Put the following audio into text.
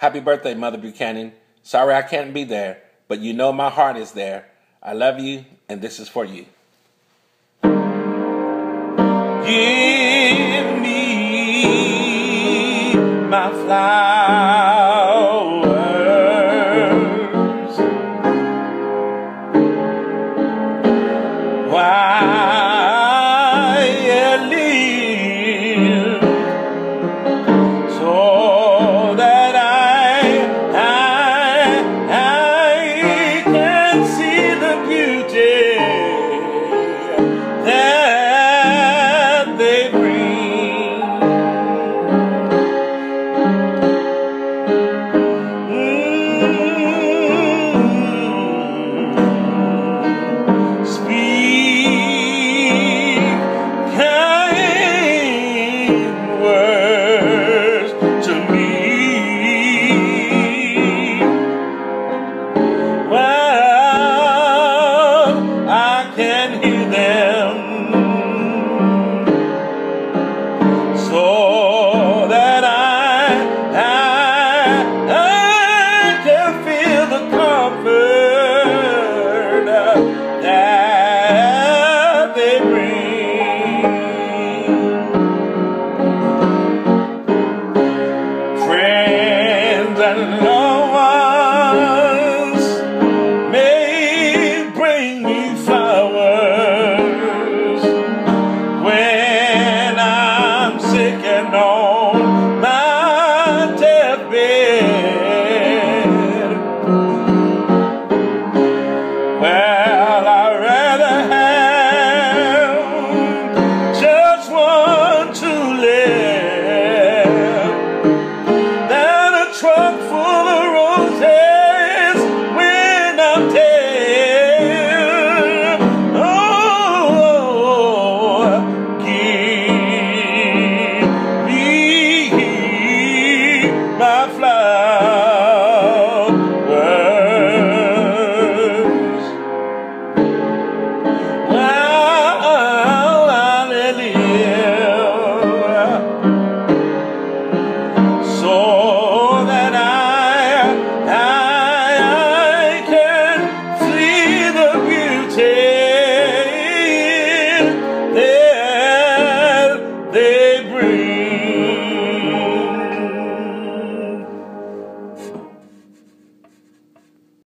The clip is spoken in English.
Happy birthday, Mother Buchanan. Sorry I can't be there, but you know my heart is there. I love you, and this is for you. Give me my flowers. While and ones may bring